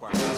requirements.